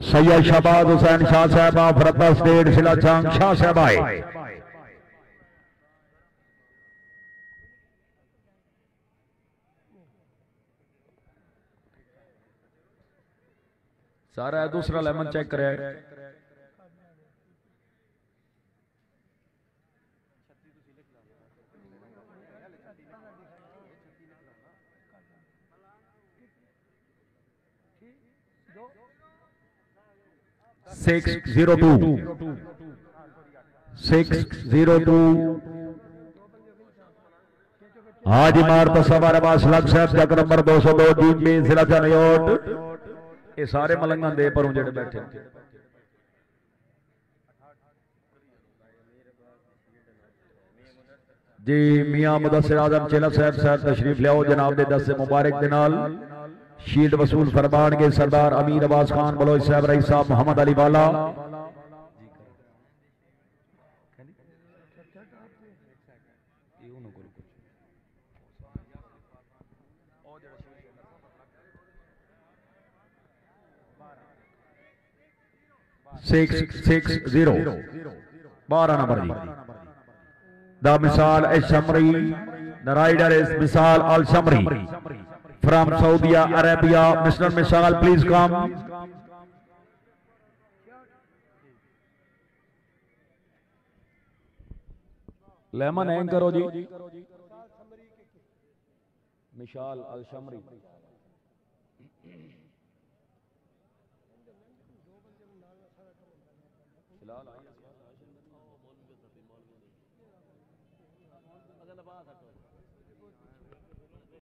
سید شباد حسین شاہ صاحبہ فرتا سٹیٹ سلا چانگ شاہ صاحب آئے۔ سارا ہے دوسرا لیمن چیک کرے۔ Six zero two. Six zero two. آج مارتا سوار عباس لگ صاحب، جگ نمبر دو سو دو جیم بین سلا چانیوٹ یہ سارے ملنگان دے پر ہوں جڑے بیٹھے۔ جی میاں مدسر آدم چلہ صاحب صاحب تشریف لیاؤ، جناب دے دس مبارک دنال شیلڈ وصول فرمان کے سردار امیر عباس خان، بلوچ صاحب، رئیس صاحب محمد علی والا۔ سکس سکس زیرو بارہ نمبر جی دا مثال الشمری دا رائڈر is مثال الشمری فرام سعودیہ عربیہ مسلم میں شغال پلیز کام لیمن ہینگ کرو جی مشال الشمری فلال آئیے